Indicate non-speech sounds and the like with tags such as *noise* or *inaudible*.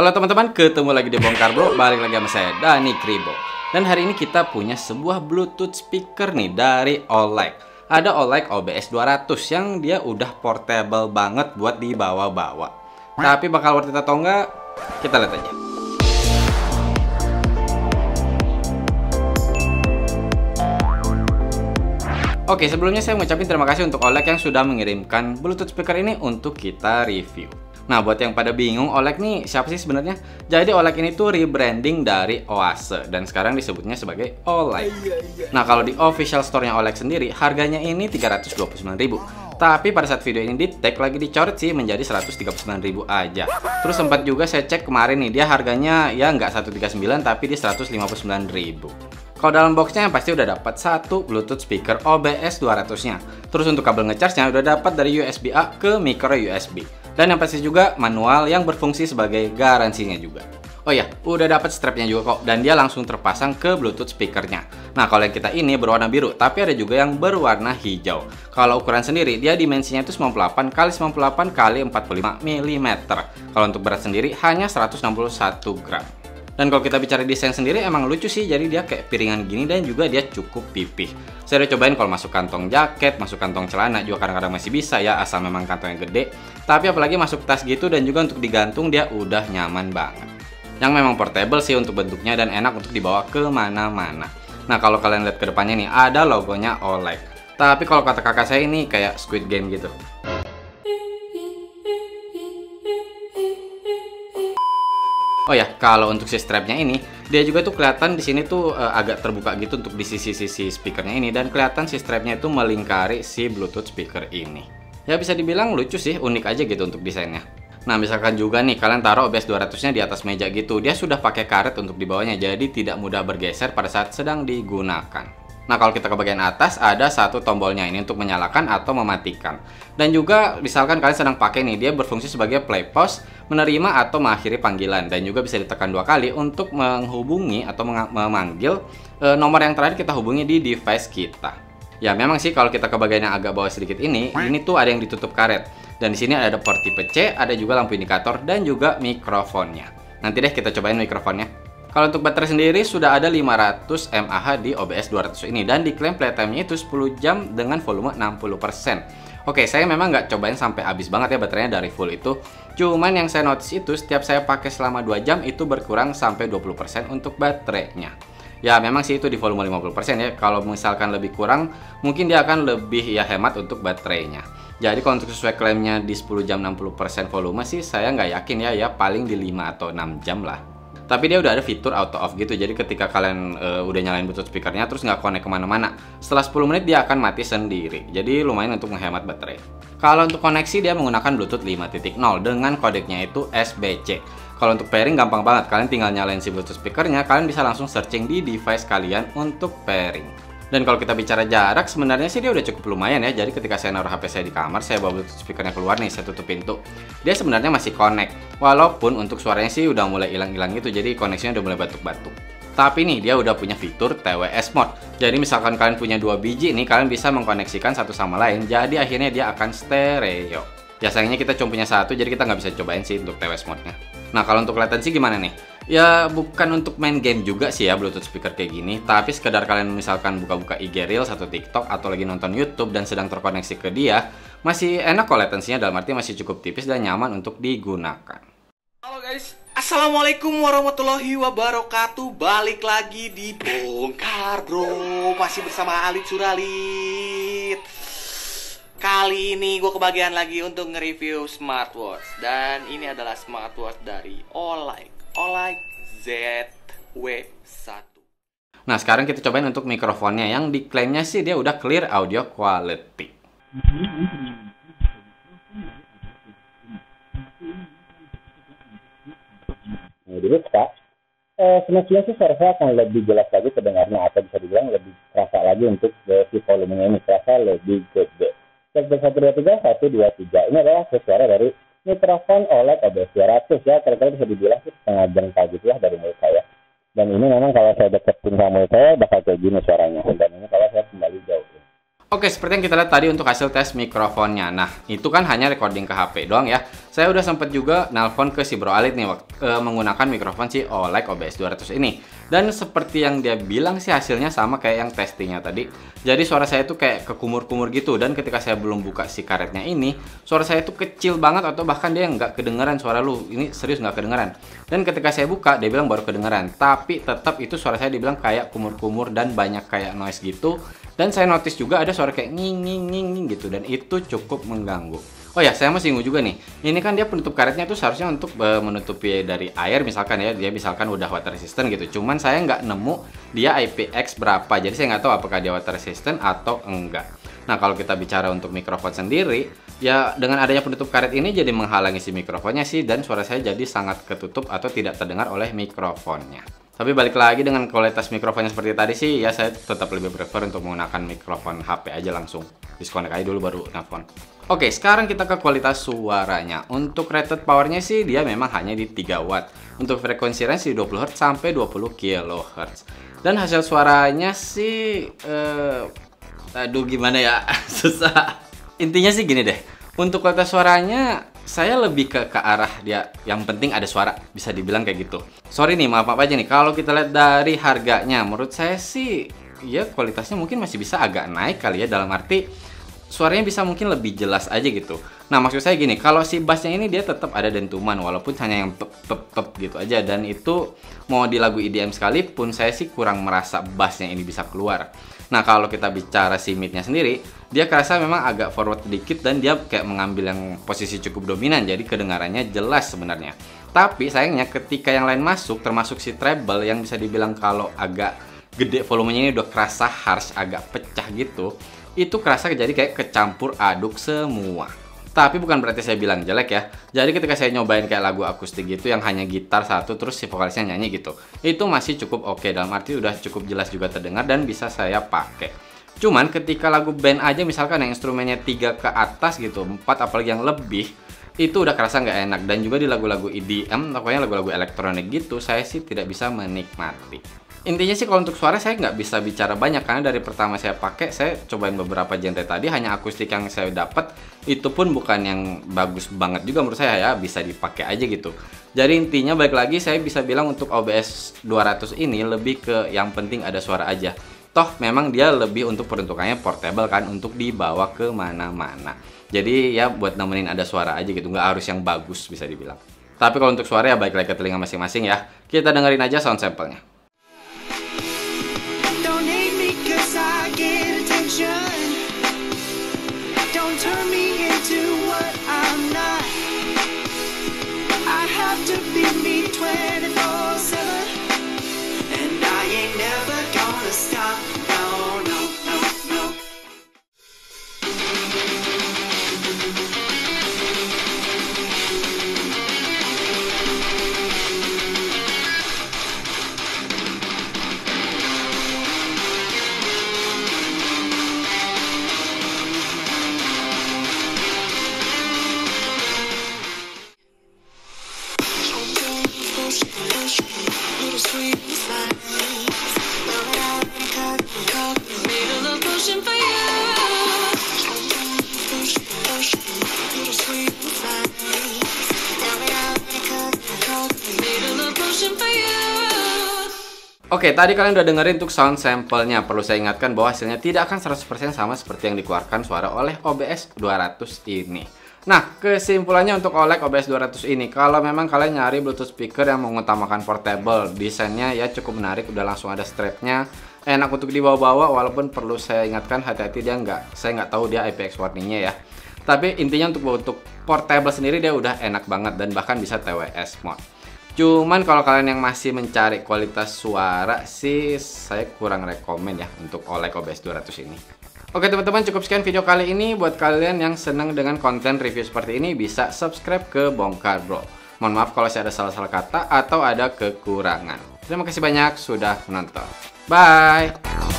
Halo teman-teman, ketemu lagi di Bongkar Bro, balik lagi sama saya, Dani Kribo. Dan hari ini kita punya sebuah Bluetooth speaker nih dari Oleg. Ada Oleg OBS 200 yang dia udah portable banget buat dibawa-bawa. Tapi bakal worth it atau enggak, kita lihat aja. Oke, sebelumnya saya mengucapkan terima kasih untuk Oleg yang sudah mengirimkan Bluetooth speaker ini untuk kita review. Nah, buat yang pada bingung, Oleg nih siapa sih sebenarnya? Jadi Oleg ini tuh rebranding dari Oase dan sekarang disebutnya sebagai Oleg. Nah, kalau di official store-nya Oleg sendiri, harganya ini 329.000. Tapi pada saat video ini di tag lagi dicoret sih menjadi 139.000 aja. Terus sempat juga saya cek kemarin nih, dia harganya ya nggak 139 tapi di 159.000. Kalau dalam boxnya pasti udah dapat satu Bluetooth speaker OBS 200-nya. Terus untuk kabel ngecharge-nya udah dapat dari USB A ke micro USB. Dan yang pasti juga manual yang berfungsi sebagai garansinya juga. Oh ya, udah dapat strapnya juga kok dan dia langsung terpasang ke Bluetooth speakernya. Nah, kalau yang kita ini berwarna biru, tapi ada juga yang berwarna hijau. Kalau ukuran sendiri, dia dimensinya itu 98 x 98 x 45 mm. Kalau untuk berat sendiri hanya 161 gram. Dan kalau kita bicara desain sendiri emang lucu sih, jadi dia kayak piringan gini dan juga dia cukup pipih. Saya udah cobain kalau masuk kantong jaket, masuk kantong celana juga kadang-kadang masih bisa ya, asal memang kantongnya gede. Tapi apalagi masuk tas gitu dan juga untuk digantung dia udah nyaman banget. Yang memang portable sih untuk bentuknya dan enak untuk dibawa ke mana-mana. Nah kalau kalian lihat ke depannya nih, ada logonya OLED. Tapi kalau kata kakak saya ini kayak Squid Game gitu. Oh ya, kalau untuk si strapnya ini, dia juga tuh kelihatan di sini tuh uh, agak terbuka gitu untuk di sisi-sisi speakernya ini dan kelihatan si strapnya itu melingkari si Bluetooth speaker ini. Ya bisa dibilang lucu sih, unik aja gitu untuk desainnya. Nah, misalkan juga nih kalian taruh OBS 200-nya di atas meja gitu, dia sudah pakai karet untuk dibawanya jadi tidak mudah bergeser pada saat sedang digunakan. Nah, kalau kita ke bagian atas, ada satu tombolnya ini untuk menyalakan atau mematikan. Dan juga, misalkan kalian sedang pakai nih, dia berfungsi sebagai play pause, menerima atau mengakhiri panggilan. Dan juga bisa ditekan dua kali untuk menghubungi atau memanggil e, nomor yang terakhir kita hubungi di device kita. Ya, memang sih kalau kita ke bagian yang agak bawah sedikit ini, ini tuh ada yang ditutup karet. Dan di sini ada port tipe C, ada juga lampu indikator, dan juga mikrofonnya. Nanti deh kita cobain mikrofonnya. Kalau untuk baterai sendiri sudah ada 500 mAh di OBS 200 ini dan diklaim playtime-nya itu 10 jam dengan volume 60%. Oke, saya memang nggak cobain sampai habis banget ya baterainya dari full itu. Cuman yang saya notice itu setiap saya pakai selama 2 jam itu berkurang sampai 20% untuk baterainya. Ya memang sih itu di volume 50% ya. Kalau misalkan lebih kurang, mungkin dia akan lebih ya hemat untuk baterainya. Jadi kalau untuk sesuai klaimnya di 10 jam 60% volume sih saya nggak yakin ya ya paling di 5 atau 6 jam lah tapi dia udah ada fitur auto off gitu. Jadi ketika kalian uh, udah nyalain bluetooth speakernya terus nggak connect ke mana-mana setelah 10 menit dia akan mati sendiri. Jadi lumayan untuk menghemat baterai. Kalau untuk koneksi dia menggunakan bluetooth 5.0 dengan kodeknya itu SBC kalau untuk pairing gampang banget. Kalian tinggal nyalain si bluetooth speakernya kalian bisa langsung searching di device kalian untuk pairing dan kalau kita bicara jarak, sebenarnya sih dia udah cukup lumayan ya. Jadi ketika saya naruh HP saya di kamar, saya bawa Bluetooth speakernya keluar nih, saya tutup pintu. Dia sebenarnya masih connect. Walaupun untuk suaranya sih udah mulai hilang-hilang gitu, jadi koneksinya udah mulai batuk-batuk. Tapi nih dia udah punya fitur TWS mode. Jadi misalkan kalian punya dua biji nih, kalian bisa mengkoneksikan satu sama lain. Jadi akhirnya dia akan stereo. Ya sayangnya kita cuma punya satu, jadi kita nggak bisa cobain sih untuk TWS mode-nya. Nah kalau untuk latency gimana nih? Ya bukan untuk main game juga sih ya Bluetooth speaker kayak gini. Tapi sekedar kalian misalkan buka-buka IG Reels atau TikTok Atau lagi nonton Youtube dan sedang terkoneksi ke dia Masih enak kok latensinya dalam arti masih cukup tipis dan nyaman untuk digunakan. Halo guys Assalamualaikum warahmatullahi wabarakatuh. Balik lagi di Bongkar Bro. Masih bersama Alit Suralit. Kali ini gue kebagian lagi untuk nge-review smartwatch. Dan ini adalah smartwatch dari Olight Olight ZW1. Nah, sekarang kita cobain untuk mikrofonnya yang diklaimnya sih dia udah clear audio quality. Nah, jadi Pak, eh, semestinya sih suara saya akan lebih jelas lagi terdengarnya atau bisa dibilang lebih terasa lagi untuk si volumenya ini terasa lebih gede. Cek satu dua tiga satu dua tiga ini adalah suara dari mikrofon OLED OBS 200 ya kira-kira bisa dibilang setengah jengkal gitu ya dari mulut saya. Dan ini memang kalau saya deketin sama mulut saya bakal kayak gini suaranya. Dan ini Oke, seperti yang kita lihat tadi untuk hasil tes mikrofonnya. Nah, itu kan hanya recording ke HP doang ya. Saya udah sempat juga nelpon ke si Bro Alit nih e, menggunakan mikrofon si Olek OBS 200 ini. Dan seperti yang dia bilang sih hasilnya sama kayak yang testingnya tadi. Jadi suara saya tuh kayak kekumur-kumur gitu dan ketika saya belum buka si karetnya ini, suara saya tuh kecil banget atau bahkan dia nggak kedengeran suara lu. Ini serius nggak kedengeran. Dan ketika saya buka, dia bilang baru kedengeran. Tapi tetap itu suara saya dibilang kayak kumur-kumur dan banyak kayak noise gitu dan saya notice juga ada suara kayak nging nging nging, gitu dan itu cukup mengganggu. Oh ya, saya masih singgung juga nih. Ini kan dia penutup karetnya tuh seharusnya untuk uh, menutupi dari air misalkan ya, dia misalkan udah water resistant gitu. Cuman saya nggak nemu dia IPX berapa, jadi saya nggak tahu apakah dia water resistant atau enggak. Nah kalau kita bicara untuk mikrofon sendiri, ya dengan adanya penutup karet ini jadi menghalangi si mikrofonnya sih dan suara saya jadi sangat ketutup atau tidak terdengar oleh mikrofonnya. Tapi balik lagi dengan kualitas mikrofonnya seperti tadi sih, ya saya tetap lebih prefer untuk menggunakan mikrofon HP aja langsung. Disconnect aja dulu baru nelfon. Oke, sekarang kita ke kualitas suaranya. Untuk rated powernya sih dia memang hanya di 3 watt. Untuk frekuensi range di 20 Hz sampai 20 kHz. Dan hasil suaranya sih, eh, aduh gimana ya, *laughs* susah. Intinya sih gini deh, untuk kualitas suaranya saya lebih ke ke arah dia yang penting ada suara bisa dibilang kayak gitu. Sorry nih maaf maaf aja nih. Kalau kita lihat dari harganya menurut saya sih ya kualitasnya mungkin masih bisa agak naik kali ya dalam arti suaranya bisa mungkin lebih jelas aja gitu. Nah maksud saya gini kalau si bassnya ini dia tetap ada dentuman walaupun hanya yang pep pep pep gitu aja dan itu mau di lagu EDM sekalipun saya sih kurang merasa bassnya ini bisa keluar Nah kalau kita bicara si midnya sendiri, dia kerasa memang agak forward dikit dan dia kayak mengambil yang posisi cukup dominan, jadi kedengarannya jelas sebenarnya. Tapi sayangnya ketika yang lain masuk, termasuk si treble yang bisa dibilang kalau agak gede volumenya ini udah kerasa harsh, agak pecah gitu, itu kerasa jadi kayak kecampur aduk semua. Tapi bukan berarti saya bilang jelek ya. Jadi ketika saya nyobain kayak lagu akustik gitu yang hanya gitar satu terus si vokalisnya nyanyi gitu. Itu masih cukup oke okay, dalam arti udah cukup jelas juga terdengar dan bisa saya pakai. Cuman ketika lagu band aja misalkan yang instrumennya tiga ke atas gitu, empat apalagi yang lebih, itu udah kerasa nggak enak dan juga di lagu-lagu EDM, pokoknya lagu-lagu elektronik gitu, saya sih tidak bisa menikmati intinya sih kalau untuk suara saya nggak bisa bicara banyak karena dari pertama saya pakai saya cobain beberapa genre tadi hanya akustik yang saya dapat itu pun bukan yang bagus banget juga menurut saya ya bisa dipakai aja gitu. Jadi intinya baik lagi saya bisa bilang untuk OBS 200 ini lebih ke yang penting ada suara aja. Toh memang dia lebih untuk peruntukannya portable kan untuk dibawa ke mana-mana. Jadi ya buat nemenin ada suara aja gitu nggak harus yang bagus bisa dibilang. Tapi kalau untuk suara ya baik lagi ke telinga masing-masing ya. Kita dengerin aja sound samplenya turn me into Oke, tadi kalian udah dengerin untuk sound sampelnya. Perlu saya ingatkan bahwa hasilnya tidak akan 100% sama seperti yang dikeluarkan suara oleh OBS 200 ini. Nah, kesimpulannya untuk OLED OBS 200 ini, kalau memang kalian nyari Bluetooth speaker yang mengutamakan portable, desainnya ya cukup menarik, udah langsung ada strapnya, enak untuk dibawa-bawa, walaupun perlu saya ingatkan hati-hati dia nggak, saya nggak tahu dia IPX warningnya ya. Tapi intinya untuk untuk portable sendiri dia udah enak banget dan bahkan bisa TWS mode. Cuman kalau kalian yang masih mencari kualitas suara sih saya kurang rekomen ya untuk OLED OBS 200 ini. Oke teman-teman cukup sekian video kali ini buat kalian yang senang dengan konten review seperti ini bisa subscribe ke Bongkar Bro. Mohon maaf kalau saya ada salah-salah kata atau ada kekurangan. Terima kasih banyak sudah menonton. Bye.